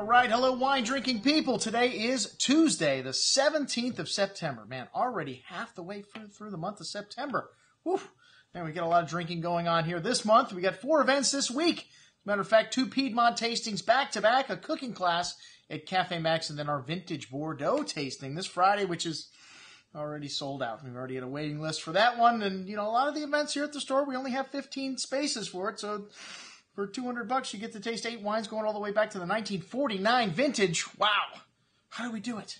All right, hello, wine drinking people. Today is Tuesday, the 17th of September. Man, already half the way through, through the month of September. Whew. Man, we got a lot of drinking going on here this month. We got four events this week. As a matter of fact, two Piedmont tastings back to back, a cooking class at Cafe Max, and then our vintage Bordeaux tasting this Friday, which is already sold out. We've already had a waiting list for that one. And, you know, a lot of the events here at the store, we only have 15 spaces for it. So for 200 bucks, you get to taste eight wines going all the way back to the 1949 vintage. Wow. How do we do it?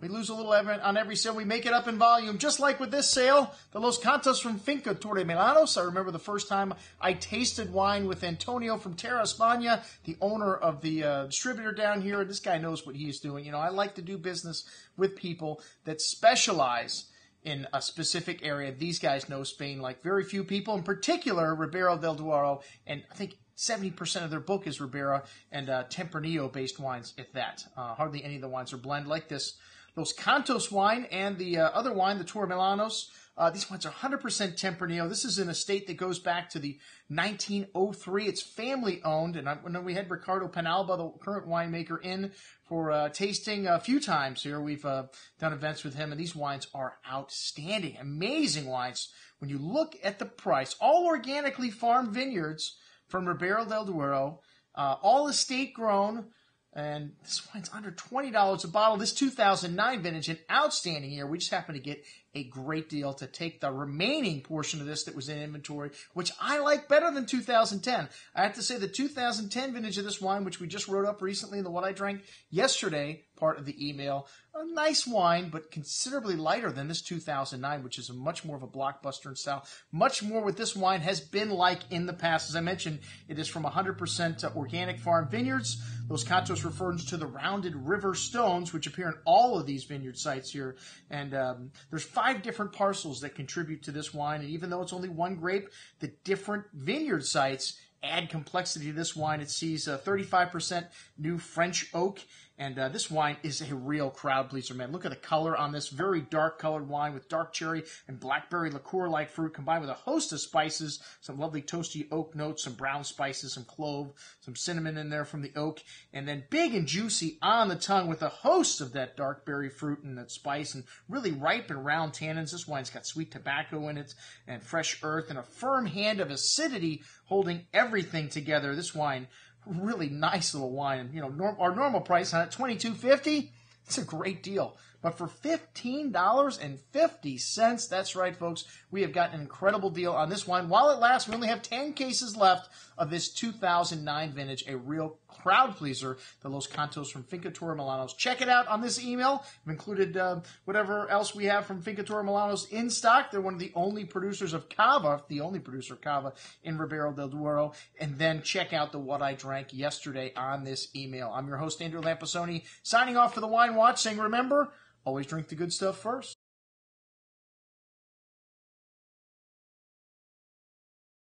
We lose a little on every sale. We make it up in volume, just like with this sale. The Los Cantos from Finca Torremilanos. I remember the first time I tasted wine with Antonio from Terra España, the owner of the uh, distributor down here. This guy knows what he's doing. You know, I like to do business with people that specialize in a specific area. These guys know Spain like very few people, in particular Ribera del Duero, and I think 70% of their book is Ribera and uh, Tempranillo based wines, if that. Uh, hardly any of the wines are blend like this. Los Cantos wine and the uh, other wine, the Torremilanos. Uh, these wines are 100% Tempranillo. This is an estate that goes back to the 1903. It's family owned, and I know we had Ricardo Penalba, the current winemaker, in for uh, tasting a few times here. We've uh, done events with him, and these wines are outstanding, amazing wines. When you look at the price, all organically farmed vineyards from Ribera del Duero, uh, all estate grown. And this wine's under $20 a bottle. This 2009 vintage, an outstanding year. We just happen to get a great deal to take the remaining portion of this that was in inventory, which I like better than 2010. I have to say the 2010 vintage of this wine, which we just wrote up recently in the What I Drank yesterday part of the email, a nice wine, but considerably lighter than this 2009, which is a much more of a blockbuster in style. Much more what this wine has been like in the past. As I mentioned, it is from 100% organic farm vineyards. Los Cantos refers to the rounded river stones, which appear in all of these vineyard sites here. And um, there's five different parcels that contribute to this wine. And even though it's only one grape, the different vineyard sites add complexity to this wine. It sees uh, 35% new French oak and uh, this wine is a real crowd pleaser, man. Look at the color on this very dark colored wine with dark cherry and blackberry liqueur like fruit combined with a host of spices, some lovely toasty oak notes, some brown spices, some clove, some cinnamon in there from the oak, and then big and juicy on the tongue with a host of that dark berry fruit and that spice and really ripe and round tannins. This wine's got sweet tobacco in it and fresh earth and a firm hand of acidity holding everything together. This wine really nice little wine. You know, norm, our normal price on it, twenty two fifty. It's a great deal. But for $15.50, that's right, folks, we have got an incredible deal on this wine. While it lasts, we only have 10 cases left of this 2009 vintage, a real crowd pleaser, the Los Cantos from Finca Torremilanos. Check it out on this email. I've included uh, whatever else we have from Finca Torremilanos in stock. They're one of the only producers of cava, the only producer of cava in Ribera del Duero. And then check out the What I Drank yesterday on this email. I'm your host, Andrew Lampasoni, signing off for the Wine Watch, saying remember, always drink the good stuff first.